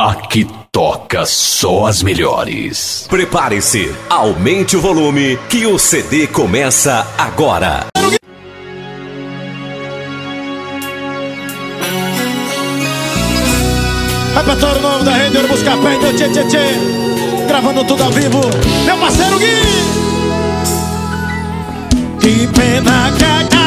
Aqui toca só as melhores. Prepare-se, aumente o volume que o CD começa agora. Repertório novo da rede Ouro Buscar Pé, então tchê, tchê, tchê. Gravando tudo ao vivo. Meu parceiro Gui. Que pena que acabou.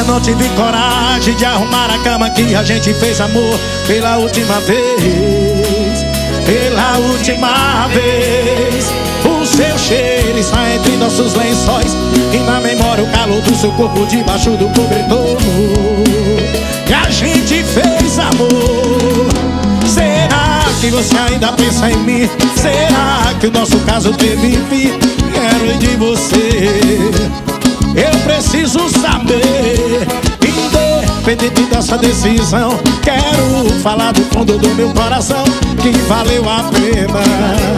Ainda não tive coragem de arrumar a cama que a gente fez amor pela última vez. Pela última vez. O seu cheiro está entre nossos lençóis. E na memória o calor do seu corpo debaixo do cobertor. E a gente fez amor. Será que você ainda pensa em mim? Será que o nosso caso teve fim? Quero de você. Eu preciso saber, independente dessa decisão, quero falar do fundo do meu coração que valeu a pena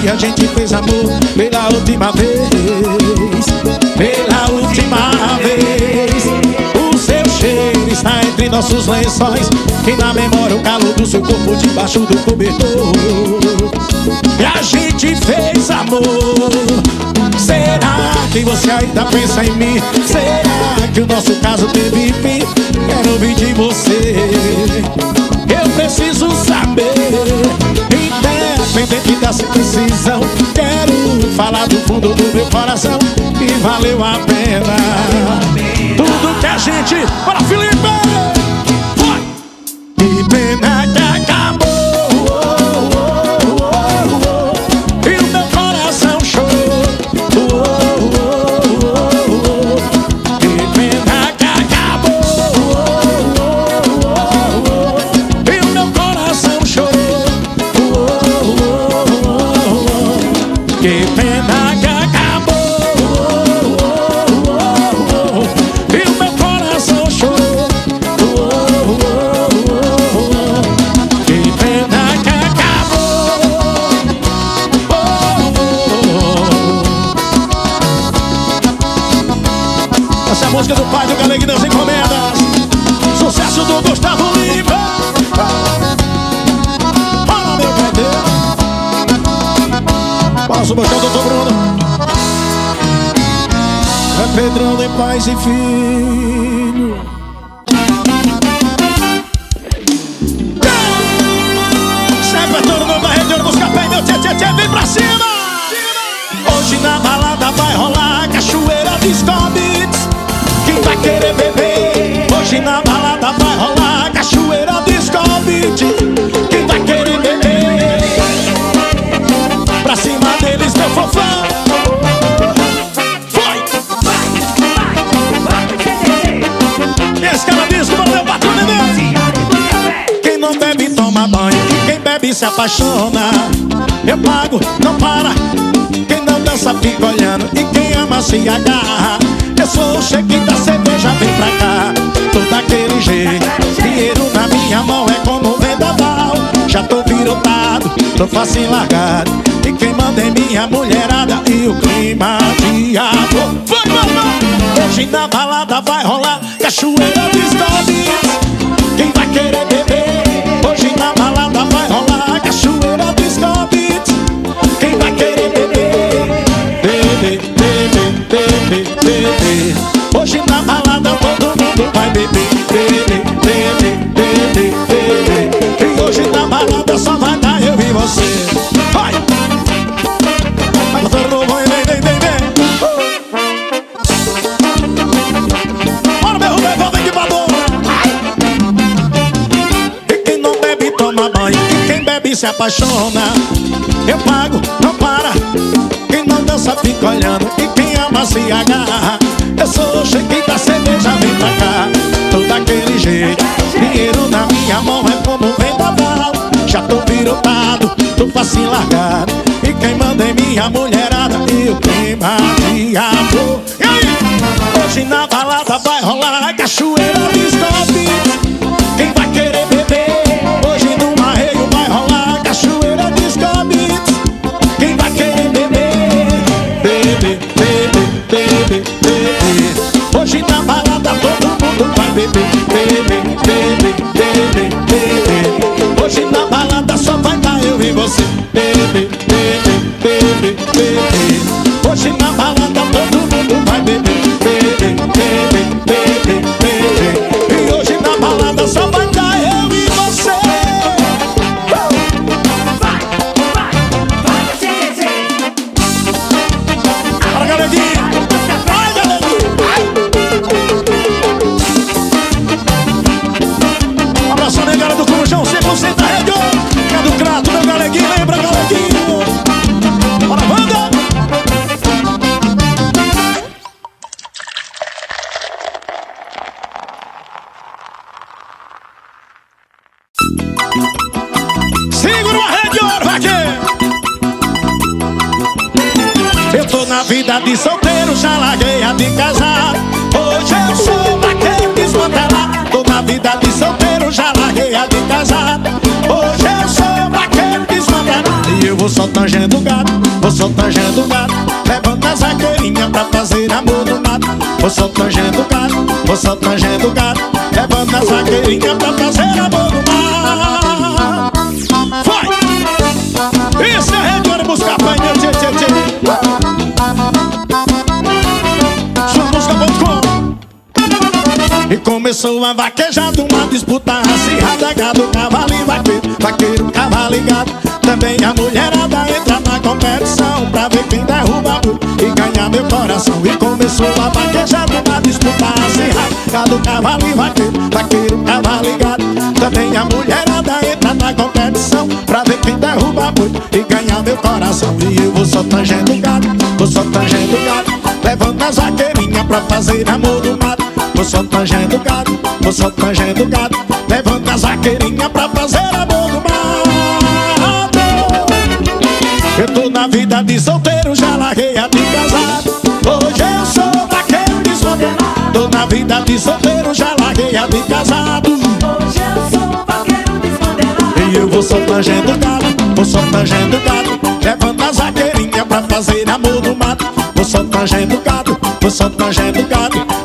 que a gente fez amor pela última vez. Pela última vez. O seu cheiro está entre nossos lençóis. E na memória o calor do seu corpo debaixo do cobertor. E a gente fez amor. Será que você ainda pensa em mim? Será que o nosso caso teve fim? Quero ouvir de você. Eu preciso saber, independente dessa decisão. Quero falar do fundo do meu coração que valeu a pena. Tudo que a gente. Bora, Felipe! Bebe se apaixona. Eu pago, não para. Quem não dança fica olhando e quem ama se agarra. Eu sou o cheque da cerveja, vem pra cá. Tô daquele jeito, dinheiro na minha mão é como vendaval. Já tô virotado, tô fácil largado. E quem manda é minha mulherada e o clima de amor. Vai, mamãe! Hoje na balada vai rolar cachoeira de Beats. Quem vai querer vai beber, beber, beber, beber, beber. E hoje na balada só vai dar eu e você. Vai! Vai botando no banho, vem, vem, vem, vem. Bora, meu Rubem, vem de badona. E quem não bebe toma banho, e quem bebe se apaixona. Eu pago, não para. Quem não dança fica olhando, e quem ama se agarra. Eu sou o cheque da cerveja, vem pra cá. Tô daquele jeito Dinheiro na minha mão é como vendaval Já tô virotado, tô fácil largado. E quem manda é minha mulherada E o clima de amor? Hoje na balada vai rolar cachoeira de stop de solteiro, já larguei a de casar. Hoje eu sou vaqueiro desmantelado. Tô na vida de solteiro, já larguei a de casar. Hoje eu sou vaqueiro desmantelado. E eu vou só tangendo gato, vou só tangendo gato. Levando a zagueirinha pra fazer amor no mato. Vou só tangendo gato, vou só tangendo gato. Levando a zagueirinha pra fazer amor no mato. Começou a vaquejada, uma disputa acirrada Gado, cavalo e vaqueiro, vaqueiro, cavalo e gado. Também a mulherada entra na competição Pra ver quem derruba o e ganhar meu coração. E começou a vaquejada, uma disputa acirrada Gado, cavalo e vaqueiro, vaqueiro, cavalo e gado. Também a mulherada entra na competição Pra ver quem derruba muito e ganhar meu coração. E eu vou só tangendo gado, vou só tangendo gado Levando as vaqueirinhas pra fazer amor no mato Vou só tangendo gado, vou só tangendo gado. Levando as vaqueirinhas pra fazer amor no mato Eu tô na vida de solteiro, já larguei a de casado. Hoje eu sou vaqueiro desmantelado Tô na vida de solteiro, já larguei a de casado. Hoje eu sou vaqueiro desmantelado. E eu vou só tangendo gado, vou só tangendo gado. Levando as vaqueirinhas pra fazer amor no mato Vou só tangendo gado, vou só tangendo gado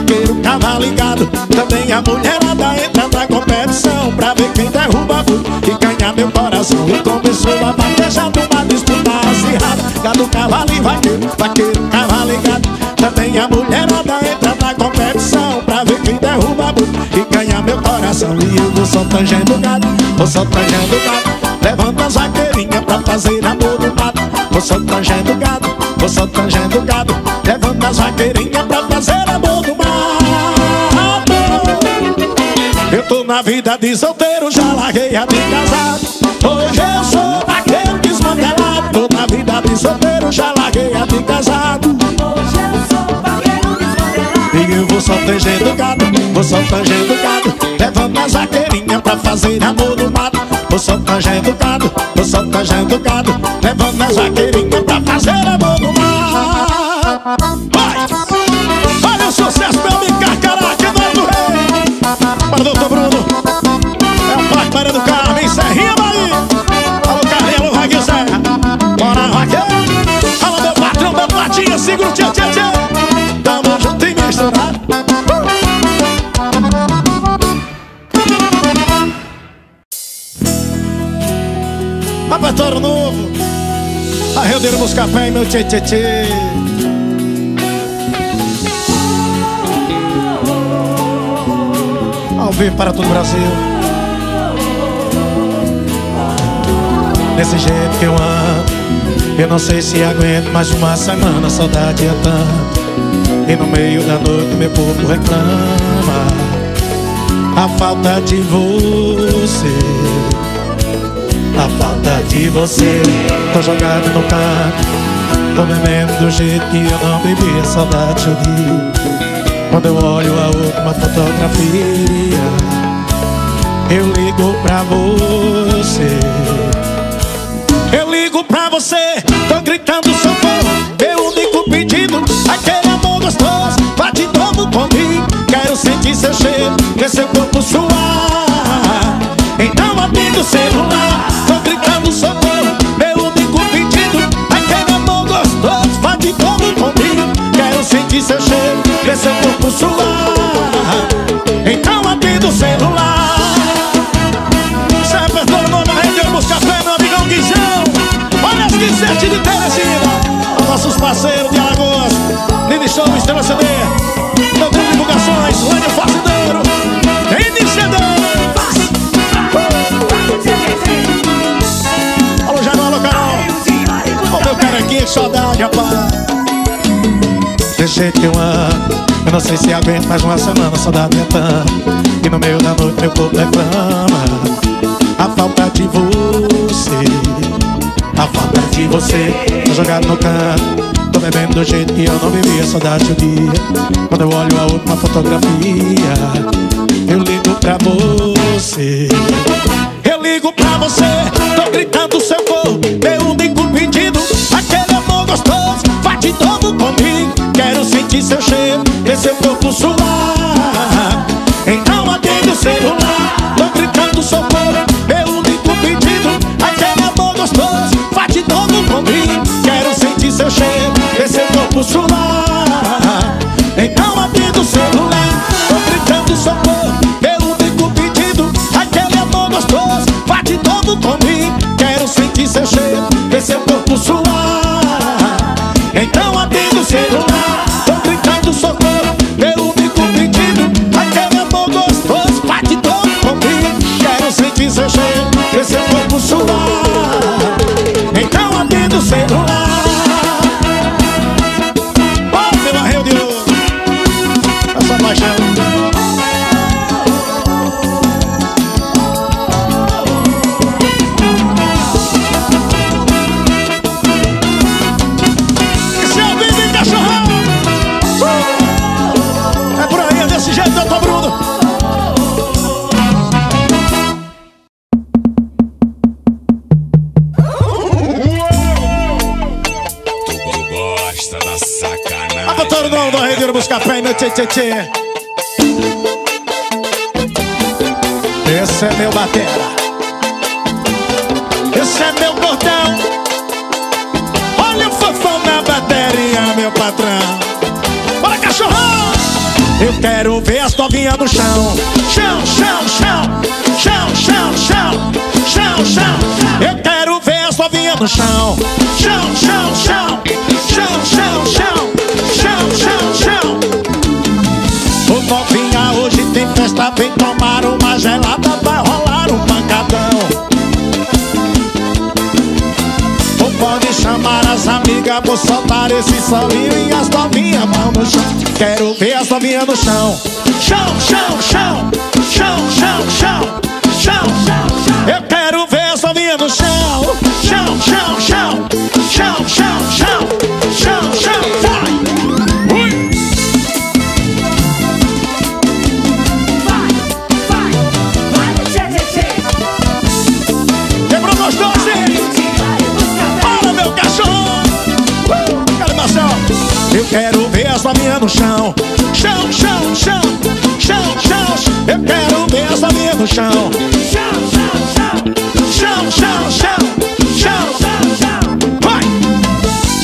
vaqueiro, cavalo e gado Também a mulherada entra na competição Pra ver quem derruba e ganha meu coração. E começou a vaquejada, uma disputa acirrada Gado, cavalo e vaqueiro, vaqueiro, cavalo e gado. Também a mulherada entra na competição Pra ver quem derruba e ganha meu coração. E eu vou só tangendo gado, vou só tangendo gado. Levanta as vaqueirinhas pra fazer amor no mato Vou só tangendo gado, vou só tangendo gado. Levanta as vaqueirinhas pra fazer amor no mato na vida de solteiro, já larguei a de casado. Hoje eu sou vaqueiro desmantelado Tô na vida de solteiro, já larguei a de casado. Hoje eu sou vaqueiro desmantelado. E eu vou só tangendo gado, vou só tangendo gado Levando as vaqueirinhas pra fazer amor no mato. Vou só tangendo gado, vou só tangendo gado Levando as vaqueirinhas pra fazer E meu tchê tchê tchê Ao vivo para todo o Brasil. Desse jeito que eu amo. Eu não sei se aguento mais uma semana. A saudade é tanto. E no meio da noite meu povo reclama. A falta de você. A falta de você. Tô jogado no canto. Tô bebendo do jeito que eu não bebi. A saudade eu vi. Quando eu olho a última fotografia. Eu ligo pra você. Eu ligo pra você, tô gritando socorro Meu único pedido, aquele amor gostoso Bate novo comigo, quero sentir seu cheiro Ver seu corpo suar Então atenda o celular Seu corpo suar Então atenda o celular. Sempre todo mundo na rede Ônibus Café, meu amigão Guizão. Olha as 17 de Teresina. Os nossos parceiros de Alagoas. Nini Show, Estrela CD de divulgações, Lânio Fazendeiro Nini CD Alô, Jairo, alô, Carol. Ô, meu carequinha, que saudade, rapaz. Jeito que eu Eu não sei se aguento mais uma semana Saudade é tanto E no meio da noite meu corpo reclama. A falta de você A falta de você. Tô jogado no canto Tô bebendo do jeito que eu não bebia Saudade do dia. Quando eu olho a última fotografia Eu ligo pra você. Eu ligo pra você Tô gritando seu corpo. Meu único pedido Aquele amor gostoso. Vai de novo comigo Quero sentir seu cheiro seu tchê Esse é meu batera. Esse é meu bordão Olha o fofão na bateria, meu patrão. Bora cachorrão. Eu quero ver as novinhas no chão. Chão, chão, chão. Chão, chão, chão. Chão, chão Eu quero ver as novinhas no Chão, Vou soltar esse solinho E as novinhas mão no chão. Quero ver as novinhas no chão Chão, chão, chão Chão, chão, chão Chão, Eu quero ver as novinhas no Chão, chão, chão Chão, chão, chão Chão, chão. Chão, chão, chão. Chão, chão. Eu quero ver as novinhas no chão. Chão, chão, chão Chão, chão, chão. Chão, Chão, chão vai!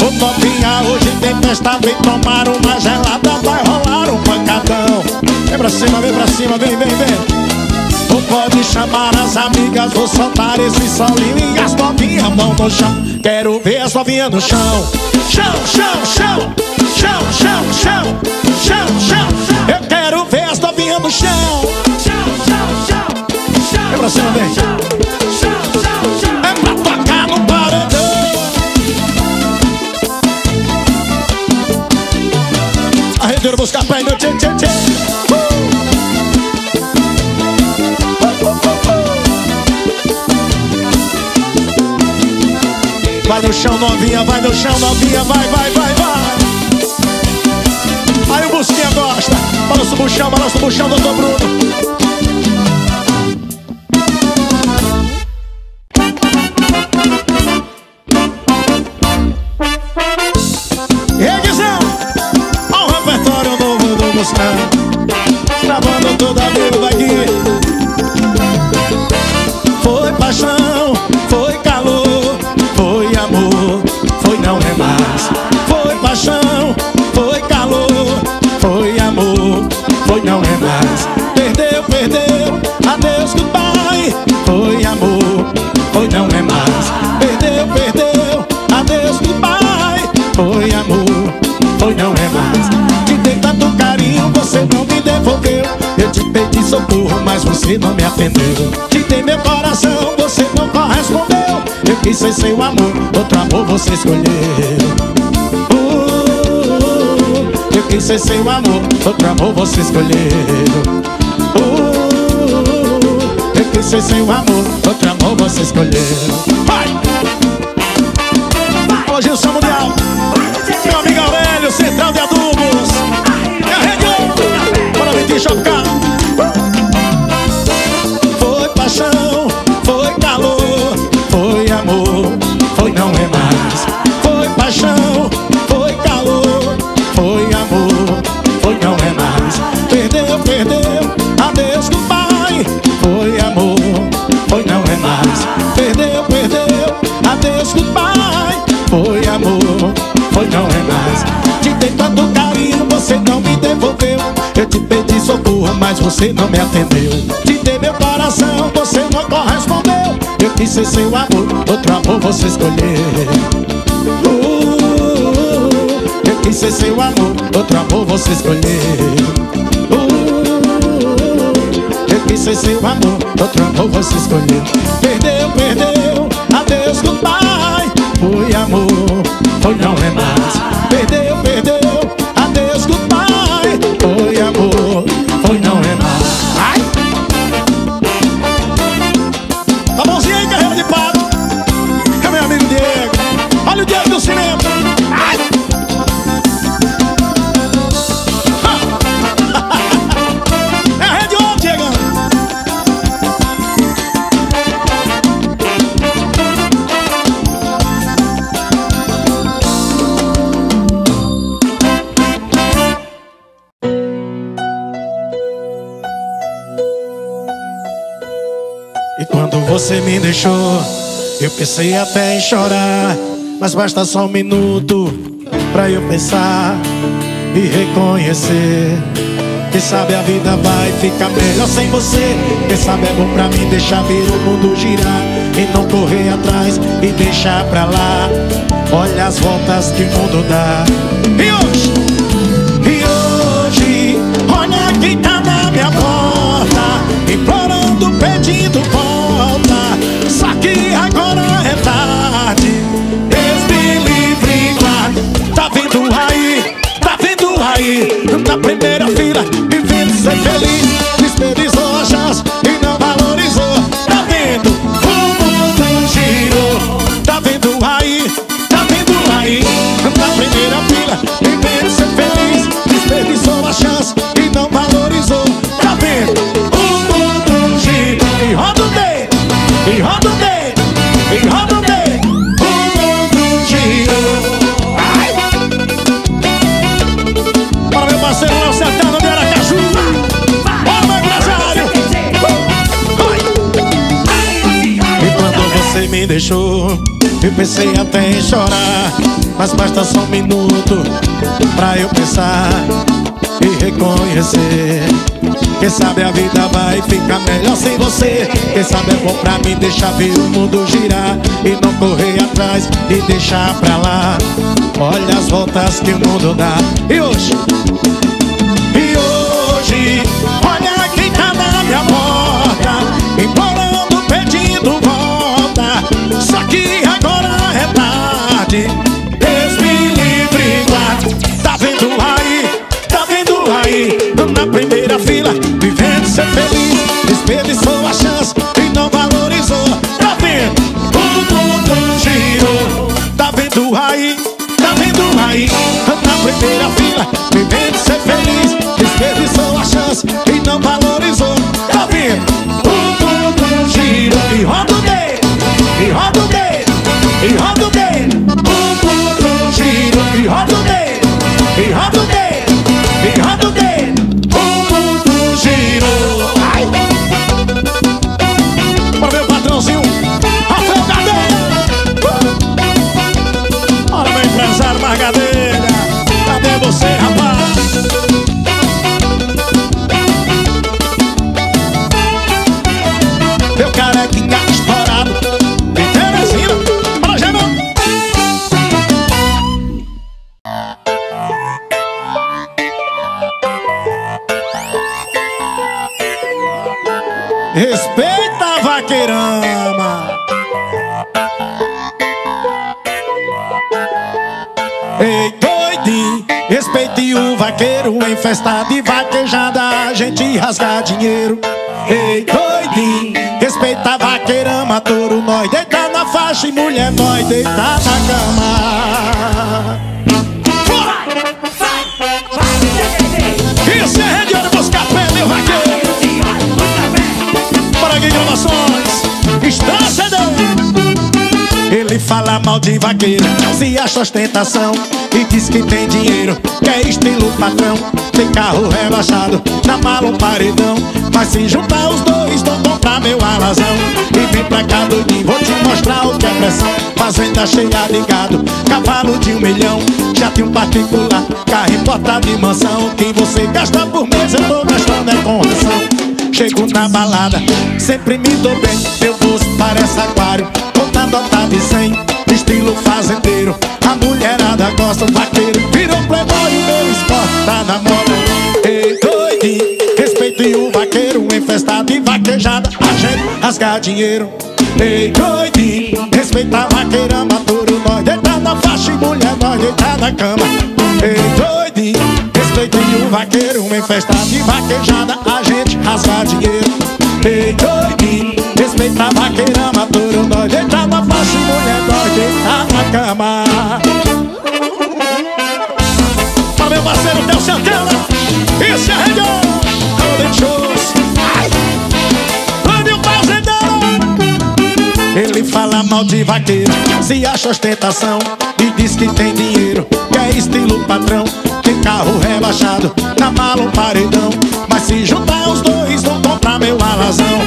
Ô novinha, hoje tem festa. Vem tomar uma gelada. Vai rolar um pancadão. Vem pra cima, vem pra cima, vem, vem, vem. Ou pode chamar as amigas, vou soltar esse solinho e as novinhas mão no chão. Quero ver as novinhas no chão. Chão, chão, chão chão, chão, chão, chão, chão. Eu quero ver as novinhas no chão. Chão, chão, chão, chão. É pra. Assim, chão, chão, chão. É pra tocar no paredão. Arredeiro buscar pai no tchê, tchê, tchê. Vai no chão, novinha, vai no chão, novinha, vai, vai, vai. Gosta. Balança o buchão, balança o buchão, doutor Bruno. E Guizão, ó o repertório novo do Buscão. Socorro, mas você não me atendeu. Te dei meu coração, você não correspondeu. Eu quis ser seu amor, outro amor você escolheu. Uh, eu quis ser seu amor, outro amor você escolheu. Uh, eu quis ser seu amor, outro amor você escolheu. Vai! Alô, Gilson Mundial! Meu amigo Aurélio, Central de Adubos! Carregou! Bora, Vitinho Shopcar! Foi você não me atendeu. Te dei meu coração, você não correspondeu. Eu quis ser seu amor, outro amor você escolheu. Uh, eu quis ser seu amor, outro amor você escolheu. Uh, eu quis ser seu amor, outro amor você escolheu. Perdeu, perdeu, adeus, goodbye. Foi amor, foi não é mais. Perdeu, eu pensei até em chorar. Mas basta só um minuto pra eu pensar e reconhecer. Quem sabe a vida vai ficar melhor sem você. Quem sabe é bom pra mim deixar ver o mundo girar e não correr atrás e deixar pra lá. Olha as voltas que o mundo dá. E hoje? E hoje, olha quem tá na minha porta, implorando, pedindo pensei até em chorar. Mas basta só um minuto pra eu pensar e reconhecer. Quem sabe a vida vai ficar melhor sem você. Quem sabe é bom pra mim deixar ver o mundo girar e não correr atrás e deixar pra lá. Olha as voltas que o mundo dá. E hoje? vontade Deus me livre, Tá vendo aí, tá vendo aí? Na primeira fila, vivendo ser feliz. Desperdiçou a chance e não valorizou. Tá vendo, o mundo girou. Tá vendo aí, tá vendo aí? Na primeira fila, vivendo ser feliz. Desperdiçou a chance e não valorizou. Tá vendo, o mundo girou. E roda o dedo, e roda o dedo, e roda festa de vaquejada a gente rasga dinheiro. Ei, doidinho, respeita vaqueirama Touro, nós deita na faixa e mulher nós deita na cama fala mal de vaqueiro Se acha ostentação E diz que tem dinheiro Que é estilo patrão Tem carro rebaixado Na mala um paredão Mas se juntar os dois Vão comprar meu alazão E vem pra cá doidinho Vou te mostrar o que é pressão. Fazenda cheia de gado Cavalo de um milhão Já tem um particular Carro importado de mansão Que você gasta por mês Eu tô gastando é com ração Chego na balada, sempre me dou bem Meu bolso parece aquário, conta nota de cem Estilo fazendeiro, a mulherada gosta do vaqueiro Virou playboy, o meu esporte tá na moda. Ei, doidinho, respeite o vaqueiro Em festa de vaquejada, a gente rasga dinheiro. Ei, doidinho, respeita a vaqueira Maturo, nós deita na faixa e mulher Nós deita na cama. Ei, doidinho, respeite o vaqueiro Em festa de vaquejada, a gente rasga dinheiro. Ei, doidinho, respeita a vaqueira Maturo, nós cama. Pra meu parceiro Del Santana. Isso é Rede Alô, shows Ai. Ande o fazendeiro Ele fala mal de vaqueiro Se acha ostentação E diz que tem dinheiro Que é estilo patrão Tem carro rebaixado Na mala um paredão Mas se juntar os dois Vão comprar meu alazão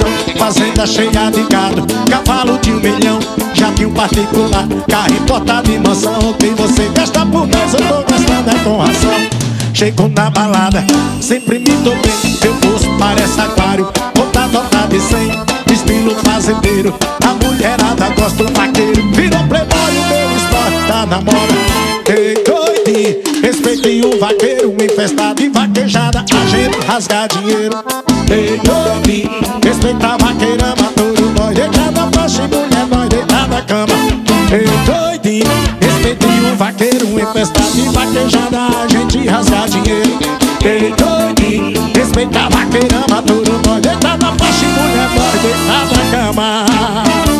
o Fazenda cheia de gado Cavalo de um milhão um particular Carro importado de mansão Que você gasta por mês Eu tô gastando é com ração. Chego na balada, sempre me dou bem Meu bolso parece aquário, conta nota de cem Estilo fazendeiro, a mulherada gosta do vaqueiro Virou playboy, o meu esporte tá na moda. Ei, doidinho, respeitem o vaqueiro Em festa de vaquejada, a gente rasga dinheiro. Ei, doidinho, respeita a vaqueira Maturo, nós deita na faixa e mulher, nós deita na cama. Ei, doidinho, respeitem o vaqueiro. Em festa de vaquejada, a gente rasga dinheiro. Ei, doidinho, respeita a vaqueira Maturo, nós deita na faixa e mulher, nós deita na cama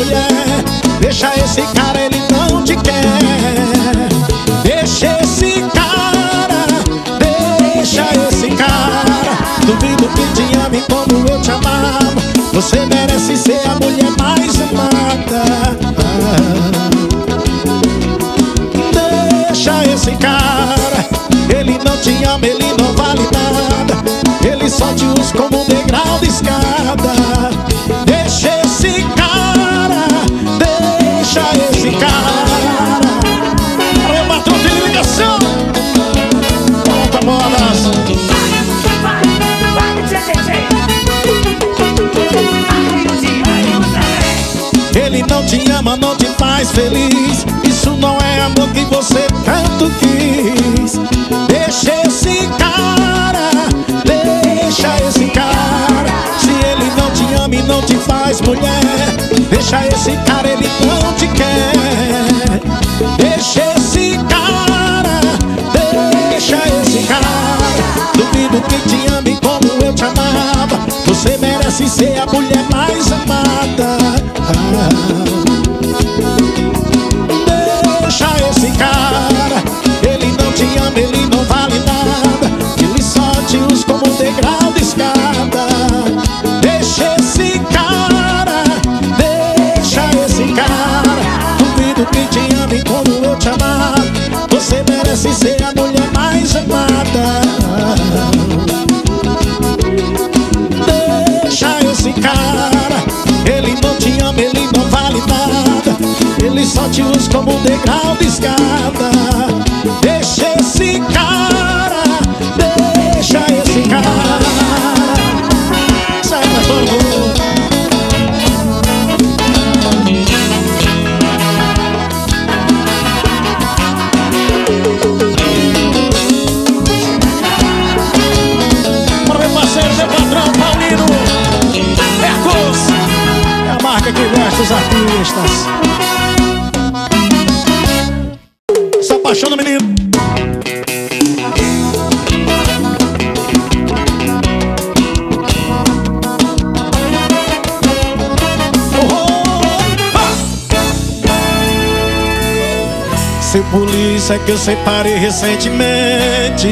mulher. Deixa esse cara, ele não te quer. Deixa esse cara, deixa esse cara. Duvido que te ame como eu te amava Você merece ser a mulher mais amada. Deixa esse cara, ele não te ama, ele não vale nada. Ele só te usa como um degrau de escada. Faz feliz. Isso não é amor que você tanto quis. Deixa esse cara, deixa esse cara. Se ele não te ama e não te faz mulher Deixa esse cara, ele não te quer. Deixa esse cara, deixa esse cara. Duvido que te ame como eu te amava. Você merece ser a mulher mais amada como um degrau de escada. Deixa esse cara Deixa esse cara. Sai pra Mercos É a marca que veste os artistas Se apaixona, menino. Seu polícia que eu separei recentemente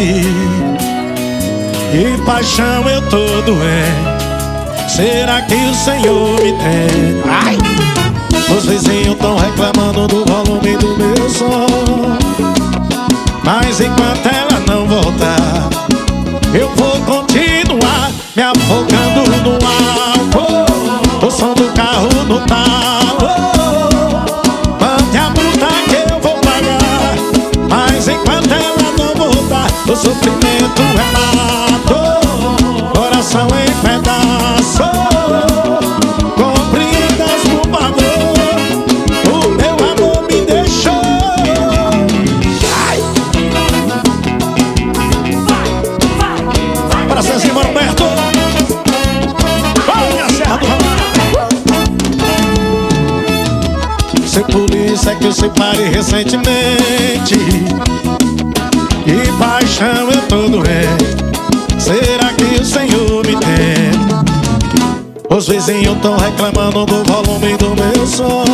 e paixão eu tô doente Será que o Senhor me tem? Ai! Os vizinhos tão reclamando do volume do meu som Mas enquanto ela não voltar Eu vou continuar me afogando no álcool O som do carro no talo. Mande a multa que eu vou pagar. Mas enquanto ela não voltar O sofrimento é vizinhos tão reclamando do volume do meu som.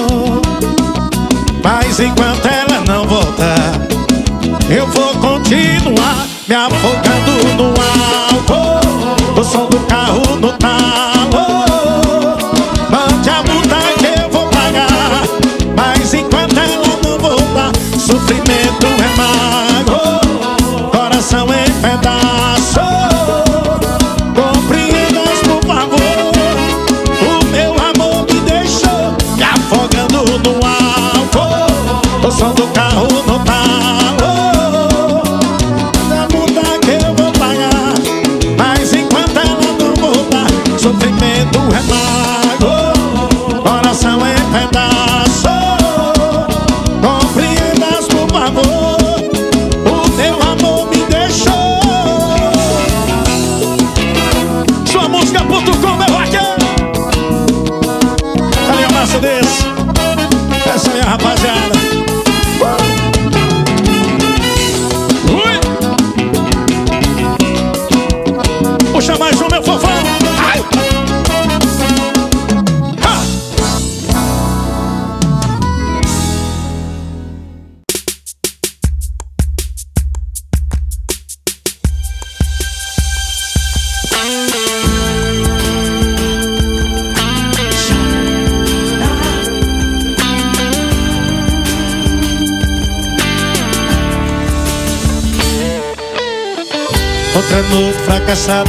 Mas enquanto ela não voltar Eu vou continuar me afogando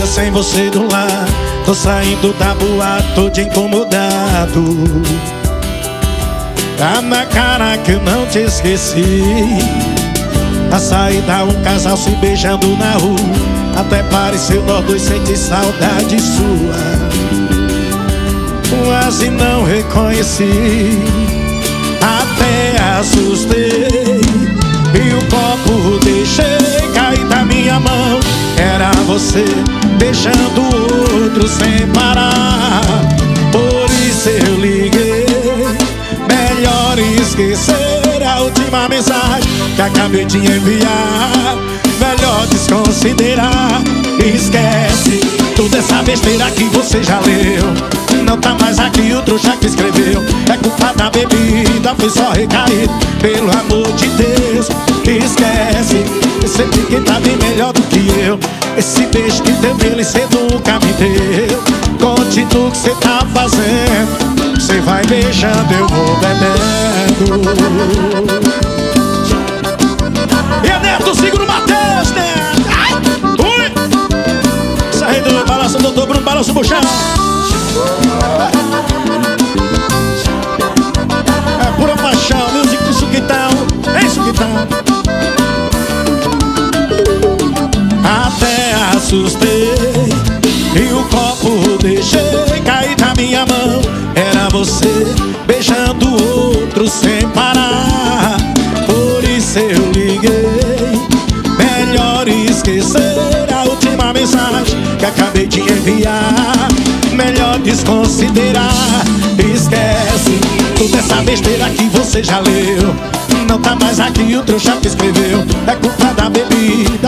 sem você do lar Tô saindo da boate, tô de incomodado. Tá na cara que eu não te esqueci. A saída um casal se beijando na rua. Até pareceu nós dois sentir saudade sua. Quase não reconheci. Até assustei. E o copo deixei cair da minha mão Era você beijando outro sem parar. Por isso eu liguei Melhor esquecer a última mensagem Que acabei de enviar. Melhor desconsiderar Esquece toda essa besteira que você já leu. Não tá mais aqui o trouxa que escreveu. É culpa da bebida, foi só recair Pelo amor de Deus, esquece Sempre que tá bem melhor do que eu. Esse beijo que deu nele cê nunca me deu. Continua o que cê tá fazendo. Cê vai beijando, eu vou bebendo. E é Neto, segura o Matheus, Neto. Ai, Ui Sai do balanço, doutor Bruno, balança o buchão É pura paixão, music suquitão Ei, suquitão assustei E o copo deixei cair na minha mão. Era você beijando outro sem parar. Por isso eu liguei. Melhor esquecer a última mensagem Que acabei de enviar. Melhor desconsiderar. Esquece toda essa besteira que você já leu. Não tá mais aqui o trouxa que escreveu. É culpa da bebida,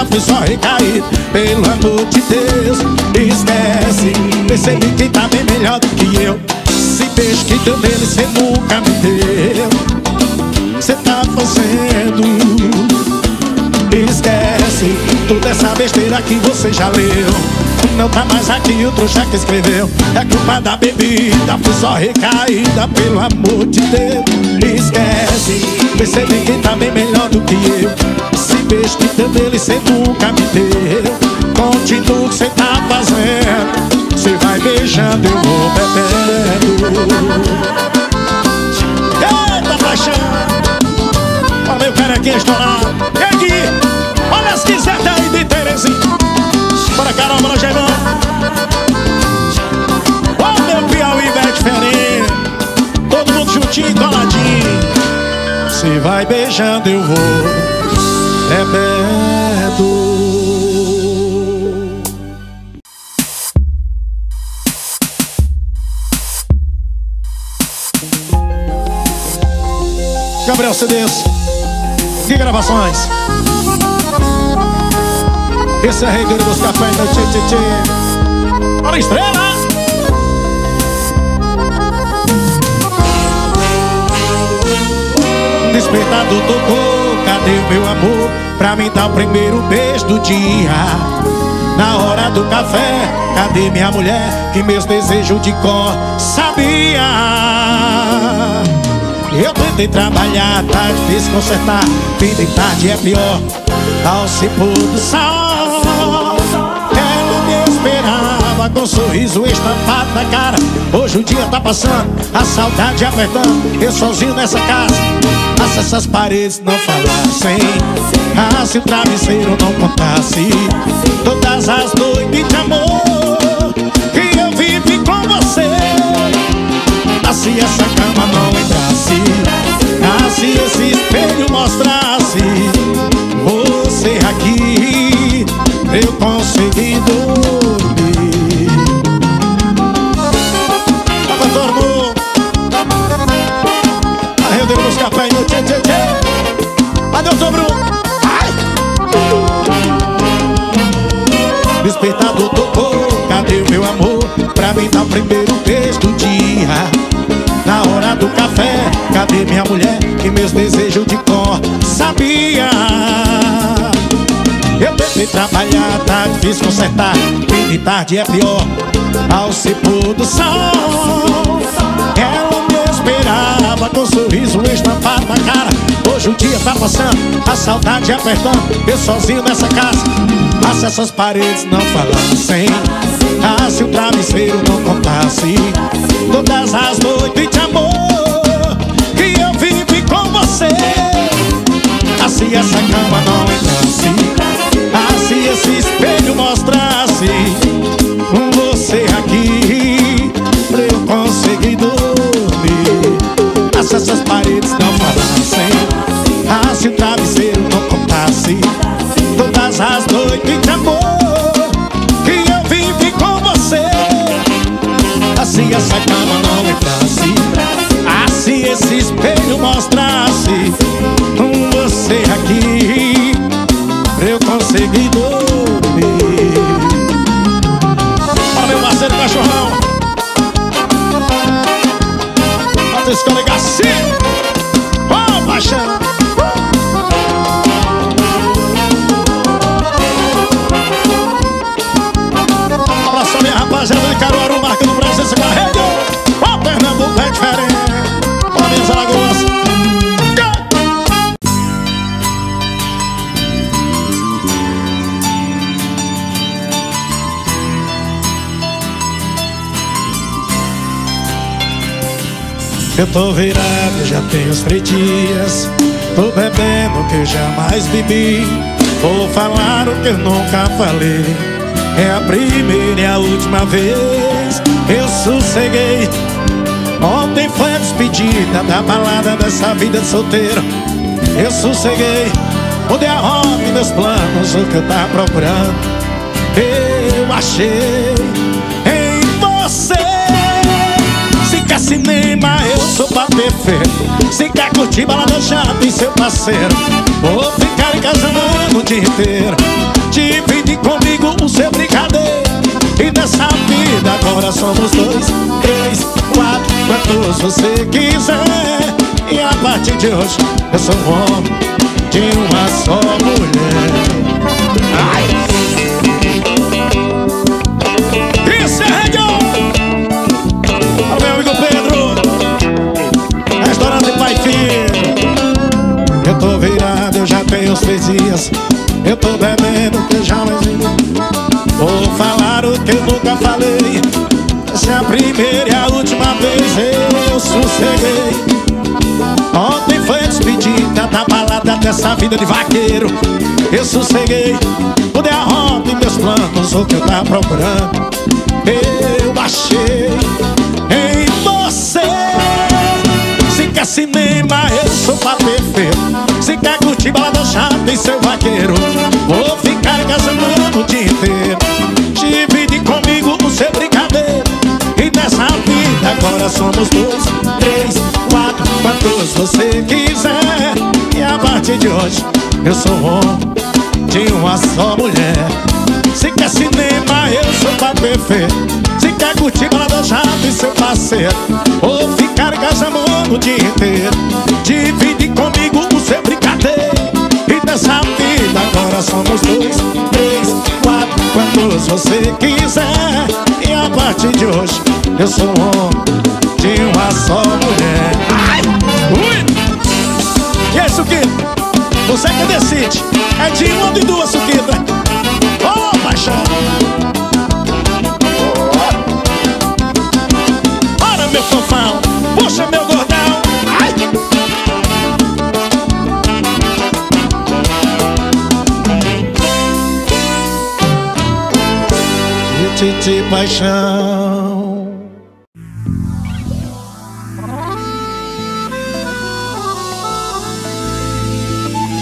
foi só recair Pelo amor de Deus, esquece Percebi que tá bem melhor do que eu. Esse beijo que deu nele cê nunca me deu. Cê tá fazendo. Esquece toda essa besteira que você já leu. Não tá mais aqui o trouxa que escreveu. É culpa da bebida, foi só recaída Pelo amor de Deus. Esquece, percebi que tá bem melhor do que eu beijo que deu dele cê nunca me deu Continua o que cê tá fazendo Cê vai beijando, eu vou bebendo. Eita paixão! Olha meu carequinha estourado. E aí, Gui? Olha as quisetas aí de Terezinha Bora Carol, bora Jaimão Ó meu Piauí bem diferente. Todo mundo juntinho, coladinho. Se vai beijando eu vou Bebendo Gabriel CDs Que gravações? Esse é a regra dos cafés da Tchê Tchê Tchê. Bora estrela meu amor? Pra me dar o primeiro beijo do dia Na hora do café, cadê minha mulher? Que meus desejos de cor sabia eu tentei trabalhar, tá difícil consertar Vida e tarde é pior Ao se pôr do sol esperava com um sorriso estampado na cara. Hoje o dia tá passando, a saudade apertando. Eu sozinho nessa casa se essas paredes não falassem. Ah, se o travesseiro não contasse Todas as noites de amor Que eu vivi com você. Ah, se essa cama não entrasse Ah, se esse espelho mostrasse Você aqui Eu consegui Despertador tocou Cadê o meu amor? Pra me dar o primeiro beijo do dia. Na hora do café Cadê minha mulher? Que meus desejos de cor Sabia. Eu tentei trabalhar Tá difícil consertar. Fim de tarde é pior Ao se pôr do sol. Ela me esperava Com um sorriso estampado na cara Hoje o dia tá passando, a saudade apertando. Eu sozinho nessa casa se essas paredes não falassem Ah, se o travesseiro não contasse Todas as noites de amor Que eu vivi com você. Ah, se essa cama não entrasse Ah, se esse espelho mostrasse Você aqui Pra eu conseguir dormir. Se essas paredes não Todas as noites de amor Que eu vivi com você. Assim essa cama não entrasse Assim esse espelho mostrasse um Você aqui eu conseguir dormir. Olha meu parceiro cachorrão. Patrícia Legacy Rapaziada de Caruaru Marcando presença com a rede. Ó, Pernambuco é diferente. Ó, minhas Alagoas! Eu tô virado, já tem uns três dias. Tô bebendo o que jamais bebi. Vou falar o que eu nunca falei É a primeira e a última vez. Eu sosseguei. Ontem foi a despedida da balada dessa vida de solteiro. Eu sosseguei. Mudei a rota e meus planos O que eu tava procurando Eu achei em você. Se quer cinema, eu sou pra ter fé. Se quer curtir balada chata e seu parceiro Vou ficar em casa no dia inteiro comigo o seu brincadeiro E nessa vida agora somos dois, três, quatro Quantos você quiser. E a partir de hoje eu sou um homem de uma só mulher. Isso é! Olha meu amigo Pedro Restaurante Pai Filho. Eu tô virado, eu já tenho uns três dias. Eu tô bebendo primeira e a última vez Eu sosseguei. Ontem foi a despedida da balada dessa vida de vaqueiro. Eu sosseguei. Mudei a rota e meus planos O que eu tava procurando Eu achei em você Se quer cinema, eu sou feito Se quer curtir balada chata e seu vaqueiro Vou ficar em casa no dia inteiro. Divide comigo o seu vida agora somos dois, três, quatro Quantos você quiser. E a partir de hoje eu sou homem de uma só mulher. Se quer cinema, eu sou pra fé Se quer curtir balada chata e seu parceiro. Ou ficar amor o dia inteiro. Divide comigo o seu brincadeiro. E nessa vida agora somos dois, Quantos você quiser E a partir de hoje eu sou homem de uma só mulher Ai! Ui! E aí, Suquita? Você que decide É de uma de duas, Suquita? Ô, paixão! Ora, meu fofão Titi paixão.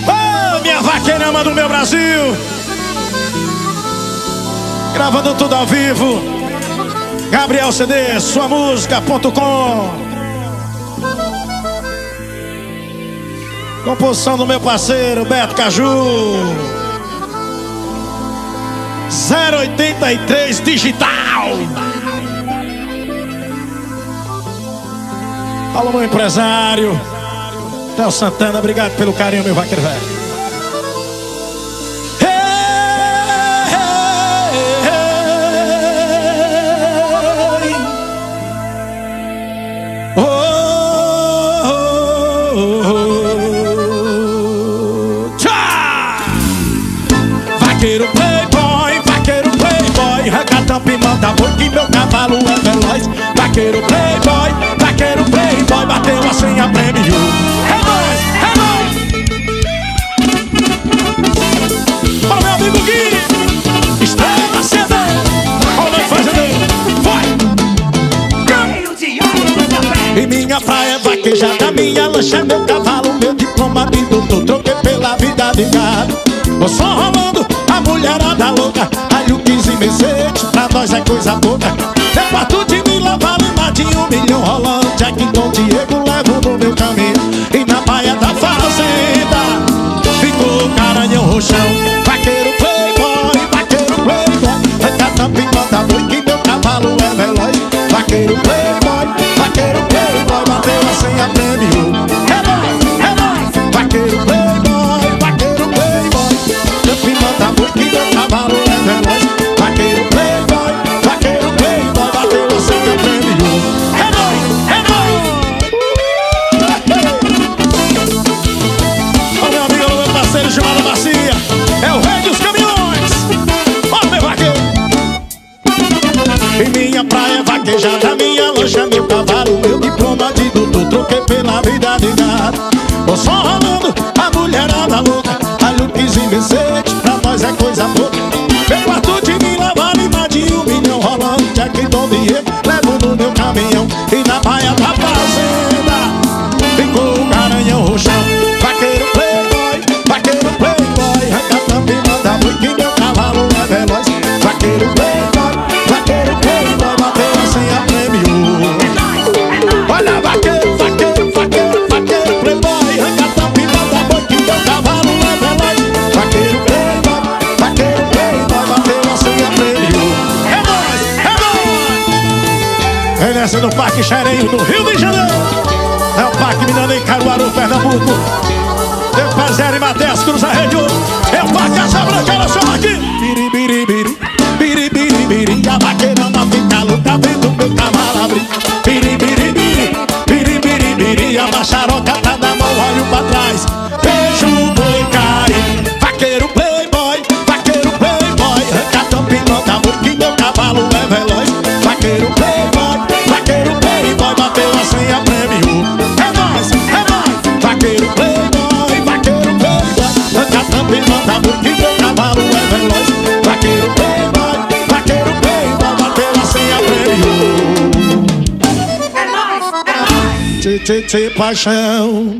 Ô, minha vaqueirama do meu Brasil. Gravando tudo ao vivo. Gabriel CD, sua música.com Composição do meu parceiro Beto Caju 083 Digital. Alô, meu empresário. Théo Santana, obrigado pelo carinho, meu vaqueiro velho Tá sabor meu cavalo é veloz. Vaqueiro playboy, vaqueiro playboy Bateu a senha Premium. É nóis, é nóis. Ó meu amigo Gui Estrela CD Ó meu fazendeiro, vai. E minha praia é vaquejada Minha lancha é meu cavalo Meu diploma de doutor Troquei pela vida de gado. Vou só rolando on the hip. Realiza no Parque Xereio do Rio de Janeiro. É o Parque Miranda em Caruaru, Pernambuco. Deu prazer e Matheus tchê, tchê, paixão.